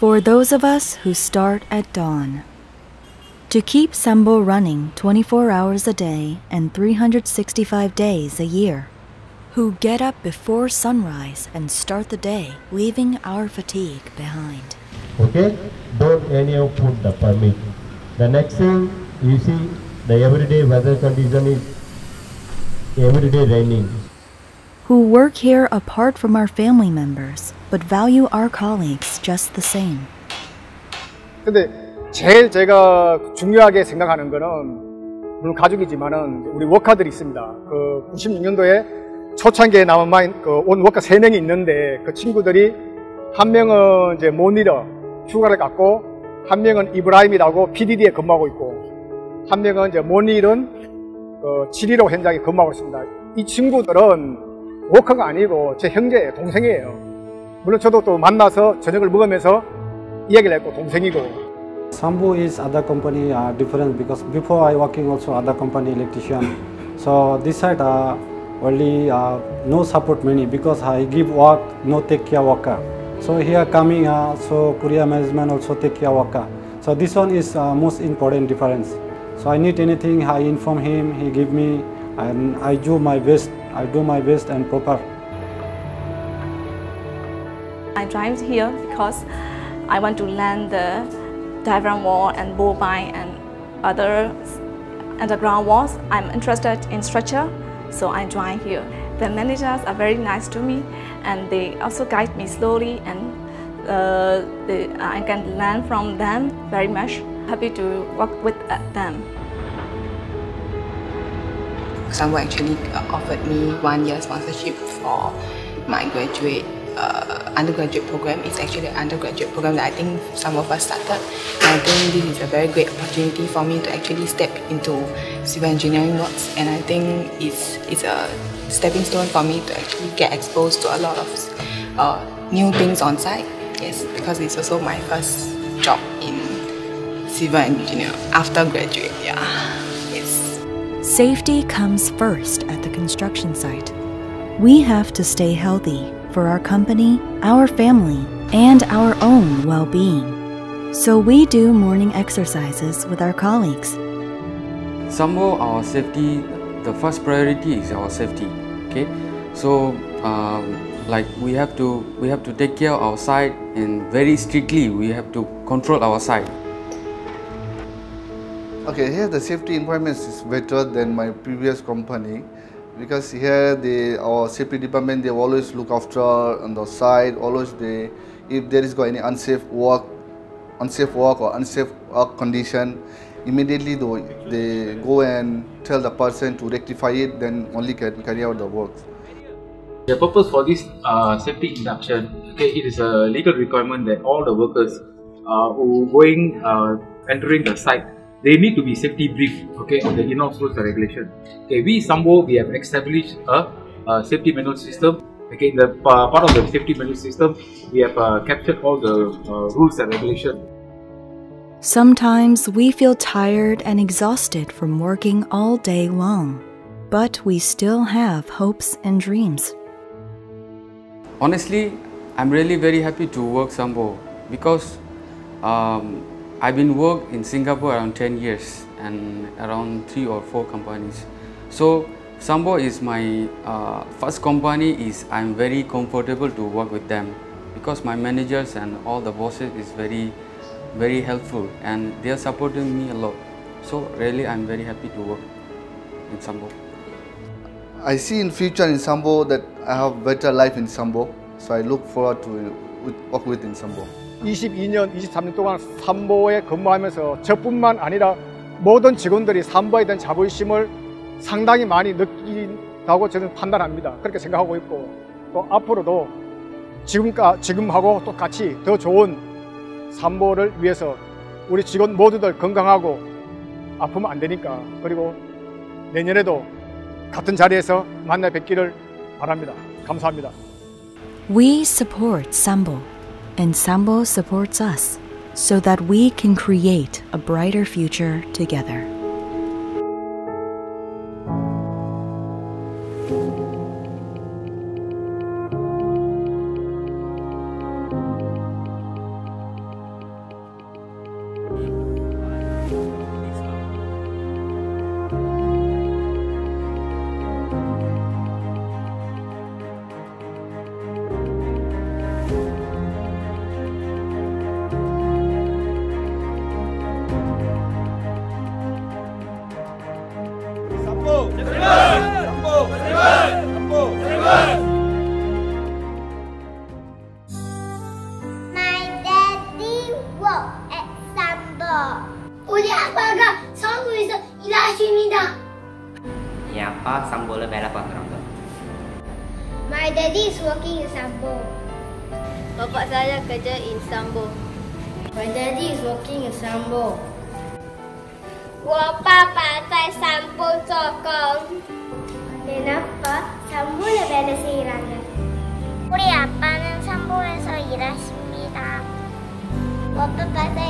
For those of us who start at dawn. To keep Sambo running 24 hours a day and 365 days a year. Who get up before sunrise and start the day, leaving our fatigue behind. Okay? Don't anyhow put the permit. The next thing you see the everyday weather condition is everyday raining. Who work here apart from our family members, but value our colleagues just the same. 근데 제일 제가 중요하게 생각하는 거는 물론 가족이지만은 우리 워커들이 있습니다. 그 96년도에 초창기에 나온 마인 그온 워커 3명이 있는데 그 친구들이 한 명은 이제 모니러 휴가를 갔고 한 명은 이브라임이라고 PDD에 근무하고 있고 한 명은 이제 모닐은 그 715 현장에 근무하고 있습니다. 이 친구들은 워커가 아니고 제 형제예요, 동생이에요. 물론 저도 또 만나서 저녁을 먹으면서 이야기를 했고 동생이고 Sambo is other company are different because before I working also other company electrician. So this side uh, only uh, no support many because I give work no take care worker. So here coming uh, so Korea management also take care worker. So this one is uh, most important difference. So I need anything I inform him he give me and I do my best I do my best and proper. I drive here because I want to learn the diaphragm wall and bovine and other underground walls. I'm interested in structure, so I join here. The managers are very nice to me and they also guide me slowly and uh, they, I can learn from them very much. Happy to work with uh, them. Sambo actually offered me one year sponsorship for my graduate uh, undergraduate program. It's actually an undergraduate program that I think some of us started. And I think this is a very great opportunity for me to actually step into civil engineering works. And I think it's, it's a stepping stone for me to actually get exposed to a lot of uh, new things on site. Yes, because it's also my first job in civil engineer after graduate. Yeah. Safety comes first at the construction site. We have to stay healthy for our company, our family, and our own well being. So we do morning exercises with our colleagues. Sambo, our safety, the first priority is our safety. Okay, so um, like we have to we have to take care of our site and very strictly we have to control our site. Okay, here the safety environment is better than my previous company because here the our safety department they always look after on the side always they if there is got any unsafe work unsafe work or unsafe work condition immediately they, they go and tell the person to rectify it then only can carry out the work. The purpose for this uh, safety induction okay it is a legal requirement that all the workers uh, who going uh, entering the site they need to be safety brief, okay on the in-house rules and regulation. Okay we Sambo we have established a, a safety manual system. Okay in the uh, part of the safety manual system we have uh, captured all the uh, rules and regulation. Sometimes we feel tired and exhausted from working all day long, but we still have hopes and dreams. Honestly, I'm really very happy to work Sambo because um, I've been work in Singapore around 10 years and around three or four companies. So Sambo is my uh, first company is I'm very comfortable to work with them because my managers and all the bosses is very very helpful and they are supporting me a lot. So really I'm very happy to work in Sambo. I see in future in Sambo that I have better life in Sambo. So I look forward to work with in Sambo. 22년, 23년 동안 삼보에 근무하면서 저뿐만 아니라 모든 직원들이 삼보에 대한 자부심을 상당히 많이 느낀다고 저는 판단합니다. 그렇게 생각하고 있고 또 앞으로도 지금까, 지금하고 똑같이 더 좋은 삼보를 위해서 우리 직원 모두들 건강하고 아프면 안 되니까 그리고 내년에도 같은 자리에서 만나 뵙기를 바랍니다. 감사합니다. We support Sambo. And Sambo supports us so that we can create a brighter future together. அப்பா சம்போவில் வேலை பார்க்குறாங்க My daddy is working in Sambo. Bapak saya kerja in Sambo. My daddy is working in Sambo. 我爸爸在 우리 아빠는 삼봉에서 일하십니다. 워프바사의